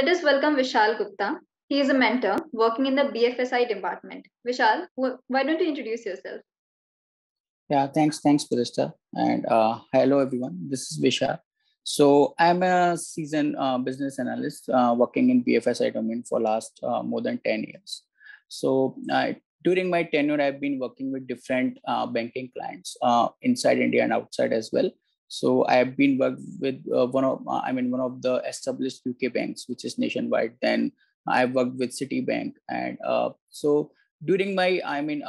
Let us welcome Vishal Gupta. He is a mentor working in the BFSI department. Vishal, why don't you introduce yourself? Yeah, thanks, thanks, Pradishta. And uh, hello, everyone. This is Vishal. So I'm a seasoned uh, business analyst uh, working in BFSI domain for last uh, more than 10 years. So during my tenure, I've been working with different uh, banking clients uh, inside India and outside as well. So I have been worked with uh, one of, I mean, one of the established UK banks, which is nationwide. Then I've worked with Citibank, and so during my, I mean,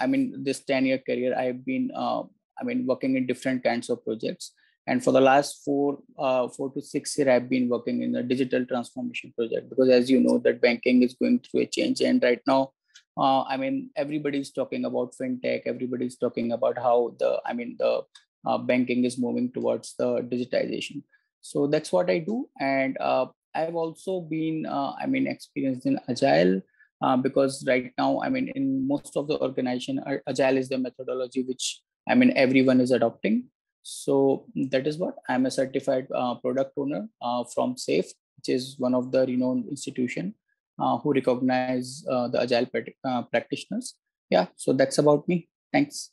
I mean, this 10 year career, I've been, uh, I mean, working in different kinds of projects. And for the last four, uh, four to six year, I've been working in a digital transformation project because, as you know, that banking is going through a change. And right now, uh, I mean, everybody's talking about fintech. Everybody's talking about how the, I mean, the uh, banking is moving towards the digitization. So that's what I do. And uh, I've also been, uh, I mean, experienced in agile uh, because right now, I mean, in most of the organization, agile is the methodology which I mean everyone is adopting. So that is what I'm a certified uh, product owner uh, from SAFe, which is one of the renowned institution uh, who recognize uh, the agile uh, practitioners. Yeah, so that's about me. Thanks.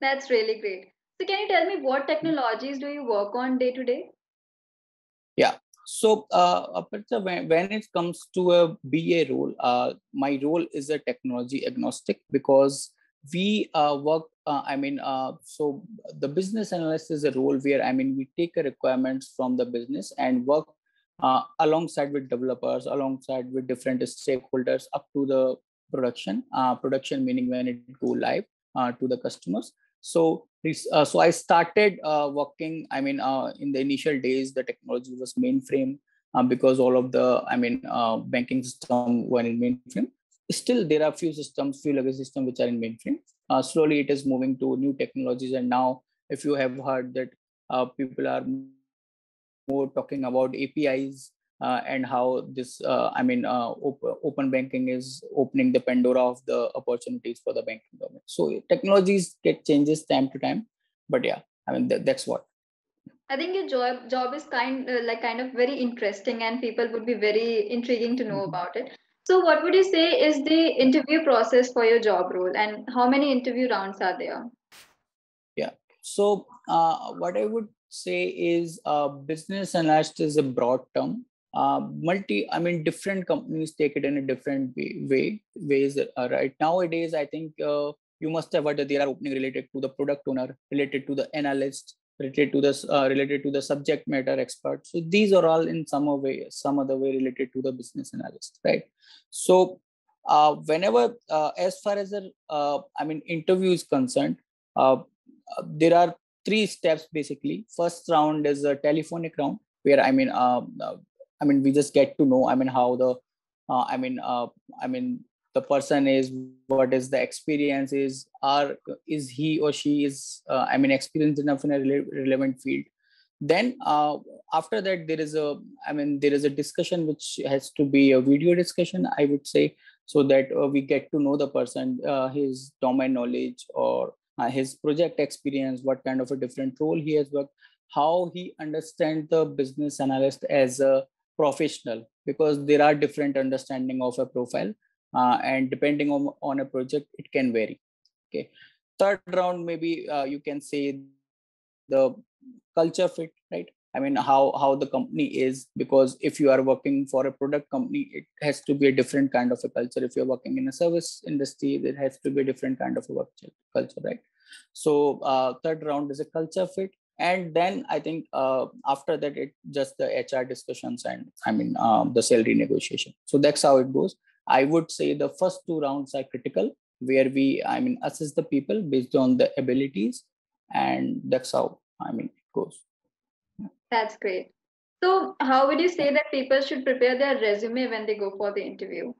That's really great. So can you tell me what technologies do you work on day to day? Yeah, so, uh, when, it comes to a BA role, uh, my role is a technology agnostic because we uh, work, uh, I mean, uh, so the business analyst is a role where, I mean, we take requirements from the business and work uh, alongside with developers, alongside with different stakeholders up to the production, uh, production meaning when it go live uh, to the customers. So, uh, so I started uh, working. I mean, uh, in the initial days, the technology was mainframe um, because all of the, I mean, uh, banking system were in mainframe. Still, there are few systems, few legacy systems which are in mainframe. Uh, slowly, it is moving to new technologies, and now, if you have heard that people are more talking about APIs and how this, uh, I mean, uh, op- open banking is opening the Pandora of the opportunities for the banking domain. So technologies get changes time to time, but yeah, I mean th- that's what. I think your job job is kind uh, like kind of very interesting, and people would be very intriguing to know mm-hmm. about it. So, what would you say is the interview process for your job role, and how many interview rounds are there? Yeah. So, uh, what I would say is uh, business analyst is a broad term uh, multi i mean different companies take it in a different way, way ways uh, right? Nowadays i think uh, you must have heard that there are opening related to the product owner related to the analyst related to this uh, related to the subject matter expert. So these are all in some way some other way related to the business analyst right? So uh, whenever uh, as far as the i mean interview is concerned there are three steps basically. First round is a telephonic round where i mean I mean, we just get to know. I mean, how the, uh, I mean, uh, I mean, the person is, what is the experience is, are is he or she is, uh, I mean, experienced enough in a rele- relevant field. Then uh, after that, there is a, I mean, there is a discussion which has to be a video discussion. I would say so that uh, we get to know the person, uh, his domain knowledge or uh, his project experience, what kind of a different role he has worked, how he understands the business analyst as a professional because there are different understanding of a profile uh, and depending on, on a project it can vary. Okay. Third round maybe uh, you can say the culture fit right? I mean how how the company is because if you are working for a product company it has to be a different kind of a culture. If you're working in a service industry there has to be a different kind of a work culture right? So uh, third round is a culture fit and then i think uh, after that it just the hr discussions and i mean um, the salary negotiation. So that's how it goes. I would say the first two rounds are critical where we i mean assess the people based on the abilities and that's how i mean it goes. That's great. So how would you say that people should prepare their resume when they go for the interview?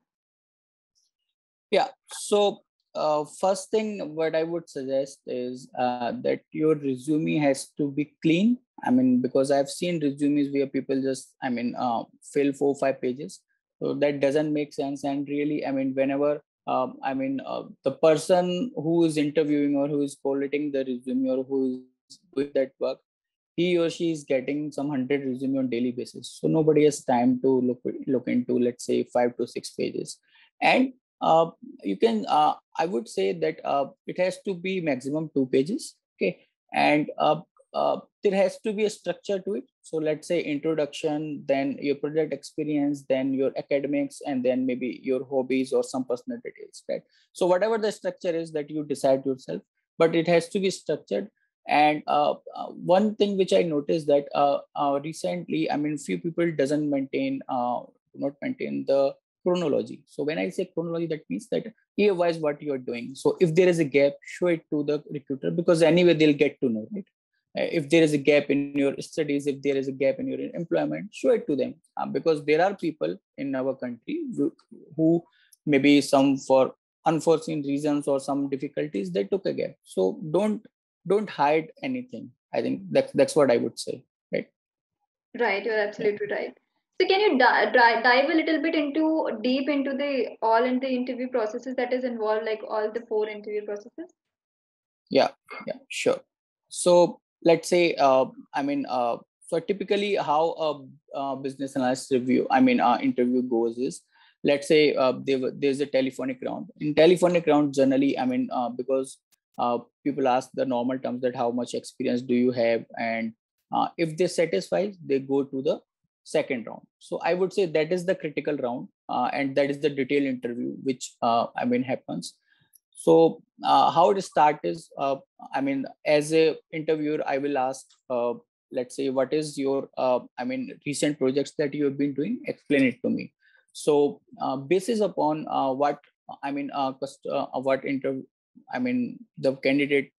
Yeah. So uh, first thing what i would suggest is uh, that your resume has to be clean. I mean because i've seen resumes where people just i mean uh, fill four five pages. So that doesn't make sense. And really i mean whenever um, i mean uh, the person who is interviewing or who is collating the resume or who is doing that work he or she is getting some 100 resume on daily basis. So nobody has time to look look into let's say five to six pages. And uh, you can uh, i would say that uh, it has to be maximum two pages okay? And uh, uh, there has to be a structure to it. So let's say introduction then your project experience then your academics and then maybe your hobbies or some personal details right? So whatever the structure is that you decide yourself but it has to be structured. And uh, one thing which i noticed that uh, uh, recently i mean few people doesn't maintain uh, not maintain the chronology. So when i say chronology that means that year wise what you are doing. So if there is a gap show it to the recruiter because anyway they'll get to know right? Uh, if there is a gap in your studies if there is a gap in your employment show it to them. Um, because there are people in our country who, maybe some for unforeseen reasons or some difficulties they took a gap. So don't don't hide anything. I think that's that's what i would say right? Right you're absolutely yeah. right so can you di- di- dive a little bit into deep into the all in the interview processes that is involved like all the four interview processes? Yeah yeah sure. So let's say uh, i mean uh, so typically how a, a business analyst review i mean uh, interview goes is let's say uh, there, there's a telephonic round. In telephonic round generally i mean uh, because uh, people ask the normal terms that how much experience do you have? And uh, if they satisfy they go to the second round. So i would say that is the critical round uh, and that is the detailed interview which uh, i mean happens. So uh, how it start is uh, i mean as a interviewer i will ask let's say what is your i mean recent projects that you have been doing? Explain it to me. So basis upon what i mean what interview I mean, the candidate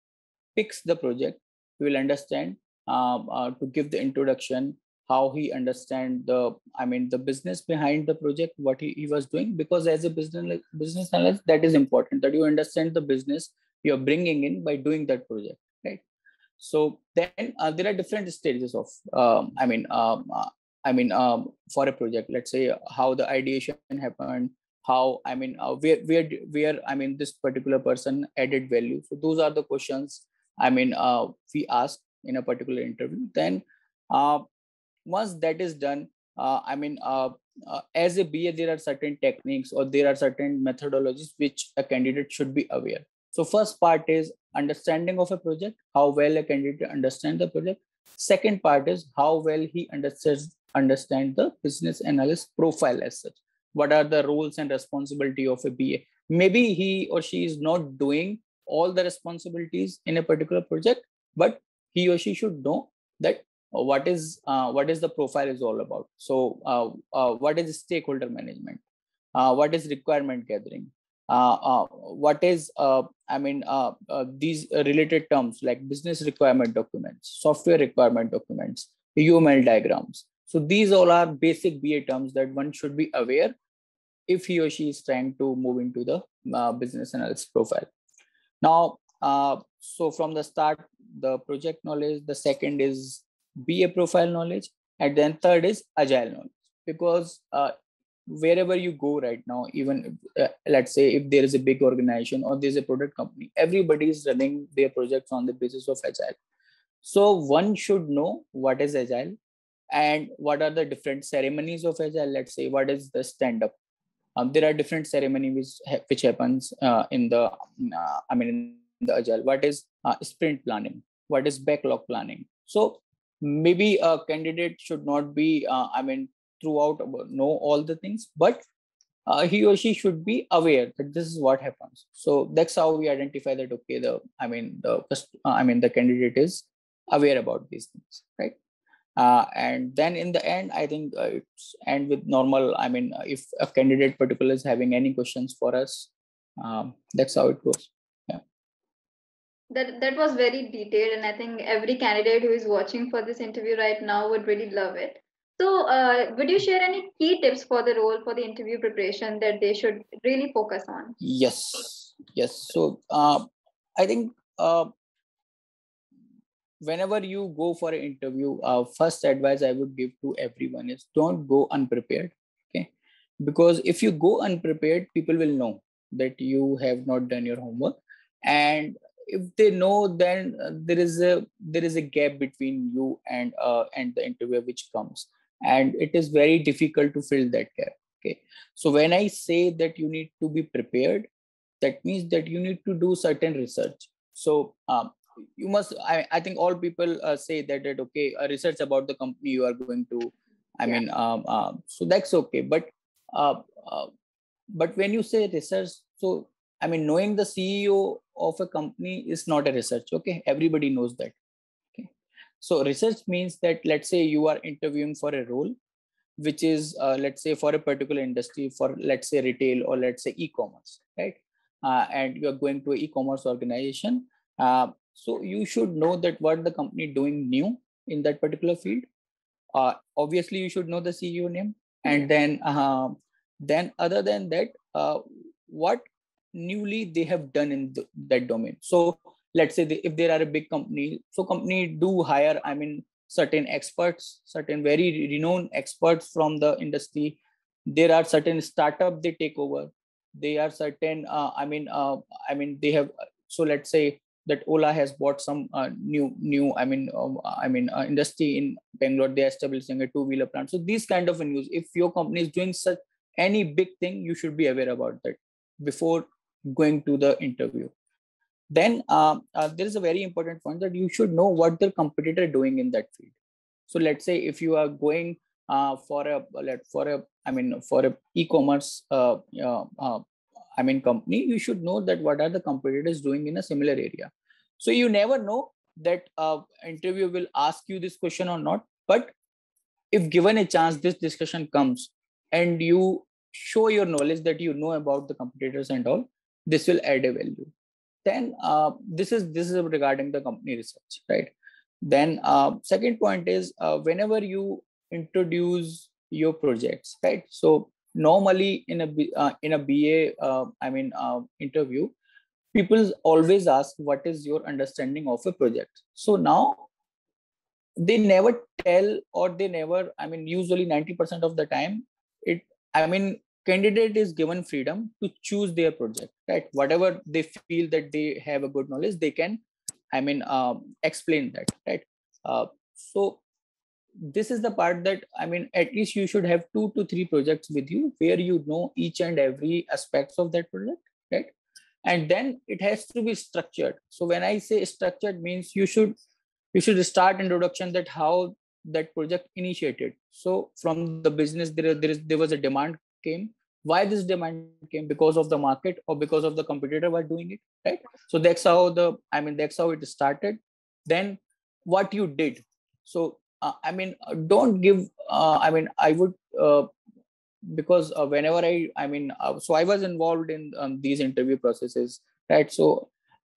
picks the project, he will understand uh, uh, to give the introduction, how he understand the, I mean, the business behind the project, what he, he was doing. Because as a business business analyst, that is important that you understand the business you're bringing in by doing that project, right? So then uh, there are different stages of, um, I mean, um, uh, I mean, um, for a project, let's say how the ideation happened, how i mean uh, where where where i mean this particular person added value so those are the questions i mean uh, we ask in a particular interview then uh, once that is done uh, i mean uh, uh, as a ba there are certain techniques or there are certain methodologies which a candidate should be aware. So first part is understanding of a project how well a candidate understands the project. Second part is how well he understands understand the business analyst profile as such. What are the roles and responsibility of a ba maybe he or she is not doing all the responsibilities in a particular project but he or she should know that what is uh, what is the profile is all about. So uh, uh, what is stakeholder management? Uh, what is requirement gathering? Uh, what is i mean these related terms like business requirement documents software requirement documents uml diagrams. So these all are basic ba terms that one should be aware if he or she is trying to move into the uh, business analyst profile. Now, uh, so from the start, the project knowledge, the second is BA profile knowledge, and then third is agile knowledge. Because uh, wherever you go right now, even uh, let's say if there is a big organization or there's a product company, everybody is running their projects on the basis of agile. So one should know what is agile and what are the different ceremonies of agile. Let's say what is the stand up um, there are different ceremonies which, which happens uh, in the uh, i mean in the agile what is uh, sprint planning what is backlog planning so maybe a candidate should not be uh, i mean throughout know all the things but uh, he or she should be aware that this is what happens. So that's how we identify that okay the i mean the uh, i mean the candidate is aware about these things right? Uh, and then in the end i think uh, it's end with normal i mean uh, if a candidate particular is having any questions for us um, that's how it goes that that was very detailed and i think every candidate who is watching for this interview right now would really love it. So uh, would you share any key tips for the role for the interview preparation that they should really focus on? Yes yes. So uh, i think uh, whenever you go for an interview uh, first advice i would give to everyone is don't go unprepared okay? Because if you go unprepared people will know that you have not done your homework and if they know then uh, there is a there is a gap between you and uh, and the interviewer which comes. And it is very difficult to fill that gap okay? So when i say that you need to be prepared that means that you need to do certain research. So um, you must I, I think all people uh, say that, that okay a research about the company you are going to i yeah. mean um, uh, so that's okay. But uh, uh, but when you say research so i mean knowing the ceo of a company is not a research okay? Everybody knows that okay? So research means that let's say you are interviewing for a role which is uh, let's say for a particular industry for let's say retail or let's say e-commerce right? Uh, and you are going to an e-commerce organization uh, so you should know that what the company doing new in that particular field. Uh, obviously you should know the ceo name. And then uh, then other than that uh, what newly they have done in the, that domain so let's say they, if there are a big company so company do hire i mean certain experts certain very renowned experts from the industry there are certain startup they take over they are certain uh, i mean uh, i mean they have so let's say that Ola has bought some uh, new new I mean um, I mean uh, industry in Bangalore. They are establishing a two wheeler plant. So these kind of news. If your company is doing such any big thing, you should be aware about that before going to the interview. Then uh, uh, there is a very important point that you should know what the competitor doing in that field. So let's say if you are going uh, for a for a I mean for a e-commerce uh, uh, I mean, company, you should know that what are the competitors doing in a similar area. So you never know that uh, interview will ask you this question or not. But if given a chance, this discussion comes and you show your knowledge that you know about the competitors and all, this will add a value. Then uh, this is this is regarding the company research, right? Then uh, second point is uh, whenever you introduce your projects, right? So normally in a uh, in a ba uh, i mean uh, interview people always ask what is your understanding of a project so now they never tell or they never i mean usually 90% of the time it i mean candidate is given freedom to choose their project right? Whatever they feel that they have a good knowledge they can i mean um, explain that right? Uh, so this is the part that i mean at least you should have two to three projects with you where you know each and every aspects of that project right? And then it has to be structured. So when i say structured means you should you should start introduction that how that project initiated. So from the business there, there is there was a demand came why this demand came because of the market or because of the competitor were doing it right? So that's how the i mean that's how it started. Then what you did. So uh, i mean uh, don't give uh, i mean i would uh, because uh, whenever i i mean uh, so i was involved in um, these interview processes right? So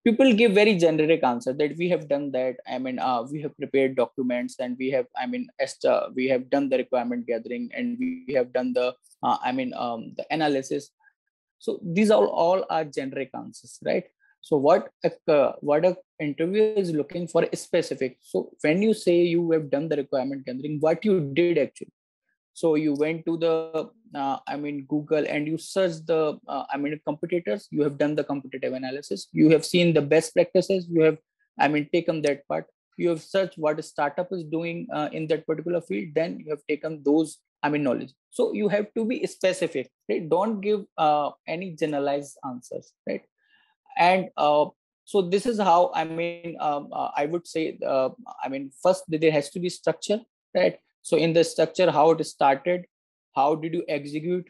people give very generic answer that we have done that i mean we have prepared documents and we have i mean Esther, we have done the requirement gathering and we have done the i mean um, the analysis so these all all are generic answers right so what a, uh, what a interviewer is looking for is specific. So when you say you have done the requirement gathering, what you did actually. So you went to the, uh, I mean, Google and you search the, uh, I mean, competitors. You have done the competitive analysis. You have seen the best practices. You have, I mean, taken that part. You have searched what a startup is doing uh, in that particular field. Then you have taken those, I mean, knowledge. So you have to be specific, right? Don't give uh, any generalized answers, right? and uh, so this is how i mean um, uh, i would say uh, i mean first there has to be structure right so in the structure how it started how did you execute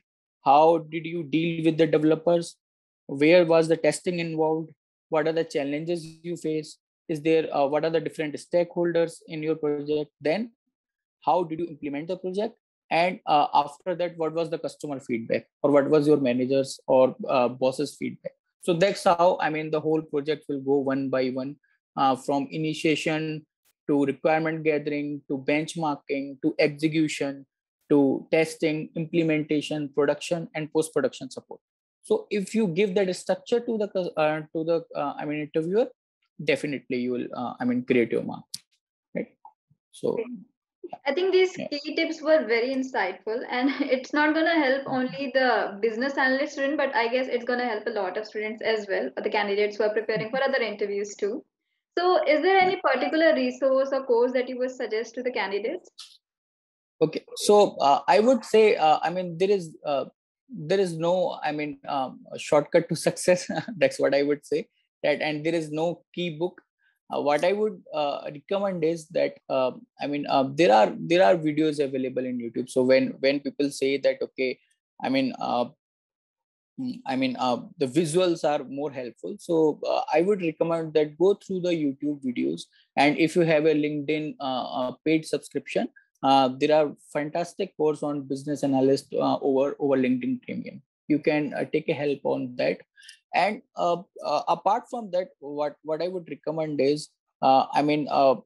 how did you deal with the developers where was the testing involved what are the challenges you face is there uh, what are the different stakeholders in your project then how did you implement the project and uh, after that what was the customer feedback or what was your managers or uh, bosses feedback? So that's how i mean the whole project will go one by one uh, from initiation to requirement gathering to benchmarking to execution to testing implementation production and post production support so if you give that structure to the uh, to the uh, i mean interviewer definitely you will uh, i mean create your mark right so I think these yeah. key tips were very insightful, and it's not going to help only the business analyst student, but I guess it's going to help a lot of students as well, the candidates who are preparing for other interviews too. So, is there any particular resource or course that you would suggest to the candidates? Okay, so uh, I would say, uh, I mean, there is uh, there is no, I mean, um, shortcut to success. That's what I would say. That and there is no key book uh, what i would uh, recommend is that uh, i mean uh, there are there are videos available in youtube so when when people say that okay i mean i mean uh, the visuals are more helpful. So i would recommend that go through the youtube videos. And if you have a linkedin paid subscription there are fantastic course on business analyst over over linkedin premium. You can take a help on that. And uh, uh, apart from that what what i would recommend is uh, i mean uh,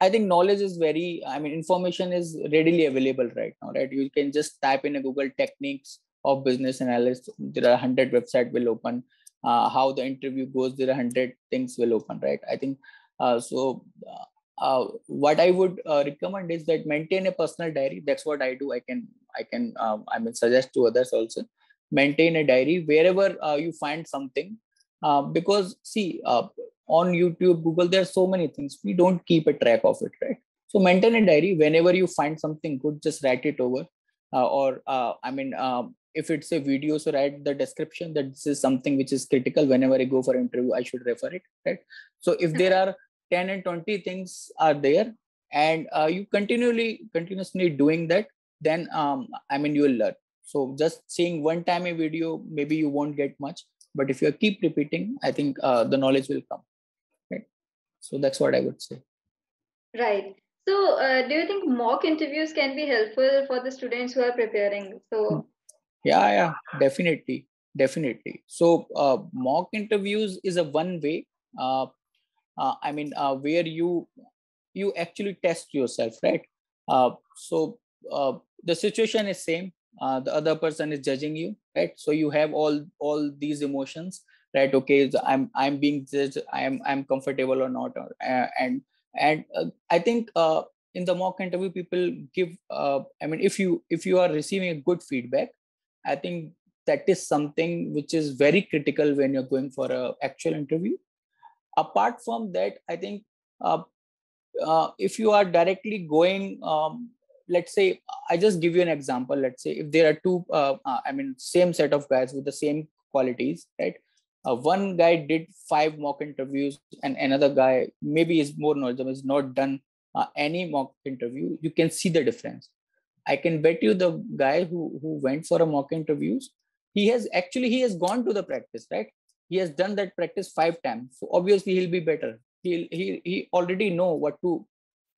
i think knowledge is very i mean information is readily available right now right? You can just type in a google techniques of business analyst there are 100 website will open. Uh, how the interview goes there are 100 things will open right? I think uh, so uh, what I would uh, recommend is that maintain a personal diary. That's what I do. I can I can um, I mean suggest to others also. Maintain a diary wherever uh, you find something. Uh, because see uh, on youtube google there are so many things. We don't keep a track of it right? So maintain a diary whenever you find something good just write it over. Uh, or uh, i mean um, if it's a video so write the description that this is something which is critical whenever i go for interview i should refer it right so if there are 10 and 20 things are there and uh, you continually continuously doing that then um, i mean you will learn so just seeing one time a video, maybe you won't get much, but if you keep repeating, I think uh, the knowledge will come. Right. So that's what I would say. Right. So uh, do you think mock interviews can be helpful for the students who are preparing? So hmm. Yeah, yeah, definitely, definitely. So uh, mock interviews is a one way. Uh, uh, I mean, uh, where you you actually test yourself, right? Uh, so uh, the situation is same the other person is judging you right so you have all all these emotions right okay i'm i'm being judged i'm i'm comfortable or not or, and and i think in the mock interview people give i mean if you if you are receiving a good feedback i think that is something which is very critical when you're going for a actual interview. Apart from that i think uh, uh, if you are directly going um, let's say i just give you an example. Let's say if there are two uh, uh, i mean same set of guys with the same qualities right? Uh, one guy did five mock interviews and another guy maybe is more knowledgeable is not done uh, any mock interview. You can see the difference i can bet you the guy who who went for a mock interviews he has actually he has gone to the practice right? He has done that practice five times. So obviously he'll be better. He'll he, he already know what to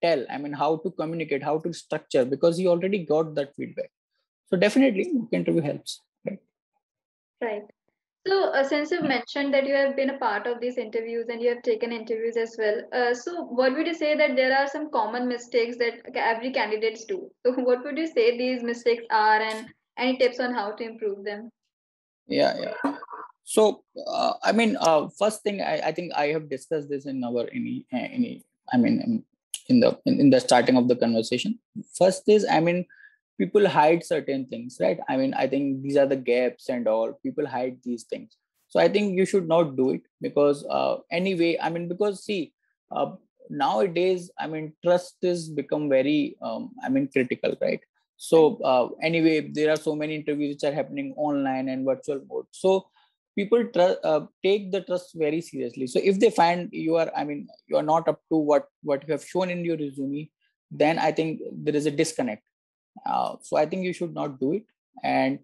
tell i mean how to communicate how to structure because he already got that feedback. So definitely mock interview helps right? Right so uh, since you've mentioned that you have been a part of these interviews and you have taken interviews as well uh, so what would you say that there are some common mistakes that every candidates do? So what would you say these mistakes are and any tips on how to improve them? Yeah yeah. So uh, i mean uh, first thing I, I think i have discussed this in our any any i mean in the in, in the starting of the conversation. First is i mean people hide certain things right? I mean i think these are the gaps and all. People hide these things. So i think you should not do it because uh, anyway i mean because see uh, nowadays i mean trust is become very um, i mean critical right? So uh, anyway there are so many interviews which are happening online and virtual mode. So people tr- uh, take the trust very seriously. So if they find you are i mean you are not up to what what you have shown in your resume then i think there is a disconnect uh, so i think you should not do it. And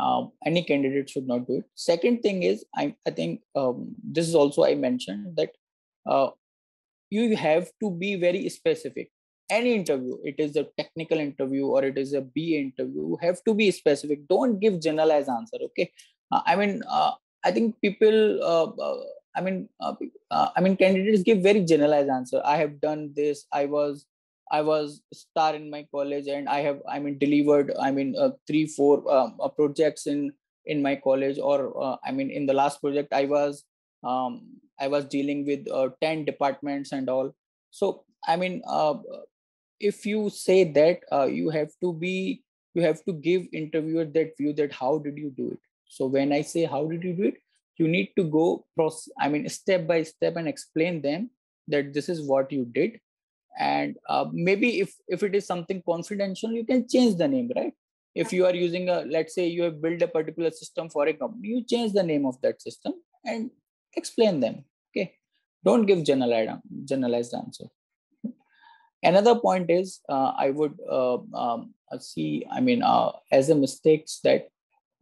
uh, any candidate should not do it. Second thing is i, I think um, this is also i mentioned that uh, you have to be very specific. Any interview it is a technical interview or it is a interview you have to be specific. Don't give generalized answer okay? Uh, i mean uh, i think people i mean i mean candidates give very generalized answer. I have done this i was i was star in my college and i have i mean delivered i mean three four um, projects in in my college or i mean in the last project i was um, i was dealing with 10 departments and all. So i mean uh, if you say that uh, you have to be you have to give interviewer that view that how did you do it? So when i say how did you do it you need to go process i mean step by step and explain them that this is what you did and uh, maybe if if it is something confidential you can change the name right? If you are using a let's say you have built a particular system for a company you change the name of that system and explain them okay? Don't give generalized generalized answer. Another point is uh, i would uh, um, see i mean uh, as a mistakes that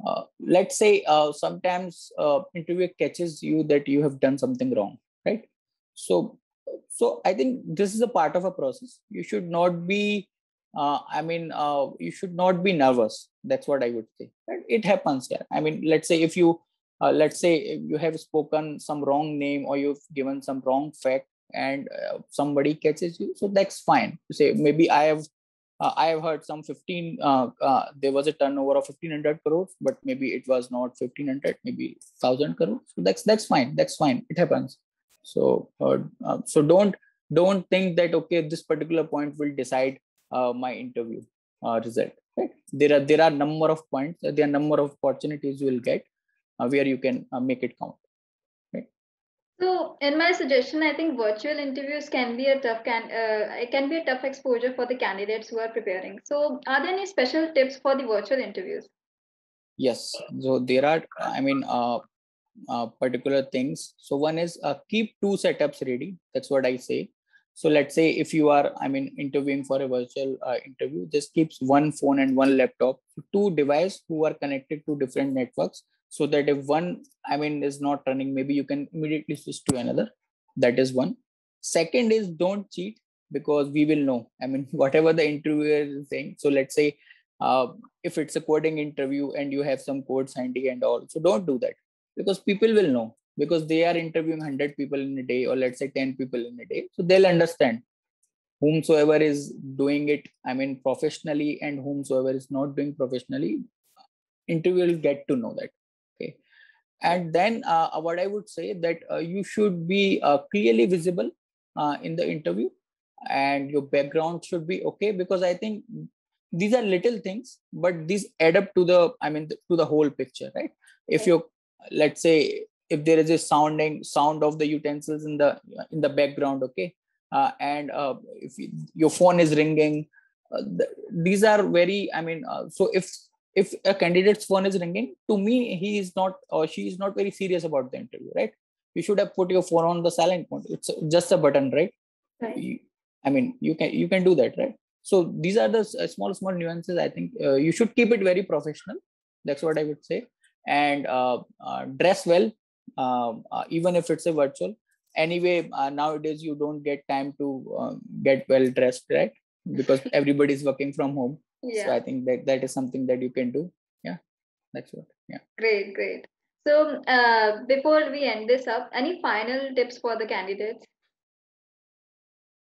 uh, let's say uh, sometimes uh, interviewer catches you that you have done something wrong right? So so i think this is a part of a process. You should not be uh, i mean uh, you should not be nervous. That's what i would say. It happens yeah i mean let's say if you uh, let's say you have spoken some wrong name or you've given some wrong fact and uh, somebody catches you so that's fine. You say maybe i have uh, i have heard some 15 uh, uh, there was a turnover of 1500 crores but maybe it was not 1500 maybe 1000 crores. So that's that's fine. That's fine. It happens so uh, uh, so don't don't think that okay this particular point will decide my interview result right there are there are number of points there are number of opportunities you will get where you can make it count so, in my suggestion, I think virtual interviews can be a tough can uh, it can be a tough exposure for the candidates who are preparing. So, are there any special tips for the virtual interviews? Yes. So there are, I mean, uh, particular things. So one is uh, keep two setups ready. That's what I say. So let's say if you are, I mean, interviewing for a virtual uh, interview, just keeps one phone and one laptop, two device who are connected to different networks so that if one i mean is not running maybe you can immediately switch to another that is one second is don't cheat because we will know i mean whatever the interviewer is saying so let's say uh, if it's a coding interview and you have some code handy and all so don't do that because people will know because they are interviewing 100 people in a day or let's say 10 people in a day so they'll understand. Whomsoever is doing it i mean professionally and whomsoever is not doing professionally interview will get to know that Okay. and then uh, what i would say that uh, you should be uh, clearly visible uh, in the interview and your background should be okay because i think these are little things but these add up to the i mean to the whole picture right? If you let's say if there is a sounding sound of the utensils in the in the background okay? Uh, and uh, if your phone is ringing th- these are very i mean so if if a candidate's phone is ringing to me he is not or she is not very serious about the interview right? You should have put your phone on the silent mode. It's just a button right, right. You, i mean you can you can do that right? So these are the uh, small small nuances i think uh, you should keep it very professional. That's what i would say and uh, uh, dress well um, uh, even if it's a virtual. Anyway uh, nowadays you don't get time to get well dressed right? Because everybody is working from home. Yeah. so i think that that is something that you can do. Yeah that's what yeah. Great great. So uh, before we end this up any final tips for the candidates?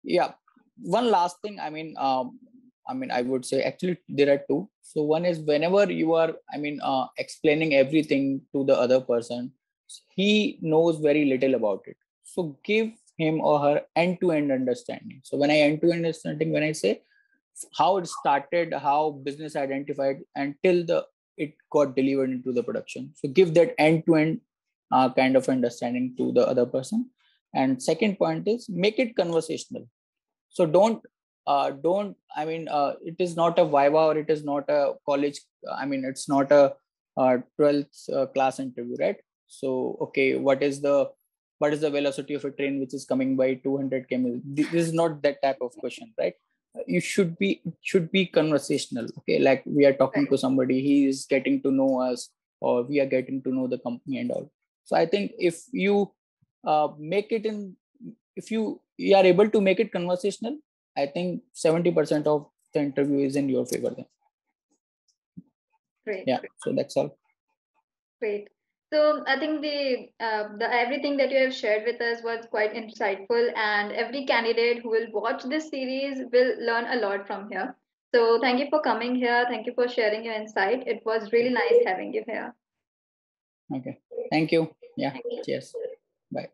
Yeah. One last thing i mean um, i mean i would say actually there are two so one is whenever you are i mean uh, explaining everything to the other person he knows very little about it so give him or her end to end understanding so when i end to end understanding when i say how it started, how business identified until the it got delivered into the production. So give that end-to-end uh, kind of understanding to the other person. And second point is make it conversational. So don't uh, don't I mean uh, it is not a viva or it is not a college. I mean it's not a uh, 12th uh, class interview, right? So okay, what is the what is the velocity of a train which is coming by 200 km? This is not that type of question, right? you should be should be conversational okay like we are talking to somebody he is getting to know us or we are getting to know the company and all so i think if you uh, make it in if you, you are able to make it conversational i think 70% of the interview is in your favor then great yeah so that's all great so I think the, uh, the everything that you have shared with us was quite insightful, and every candidate who will watch this series will learn a lot from here. So thank you for coming here. Thank you for sharing your insight. It was really nice having you here. Okay. Thank you. Yeah. Thank you. Cheers. Bye.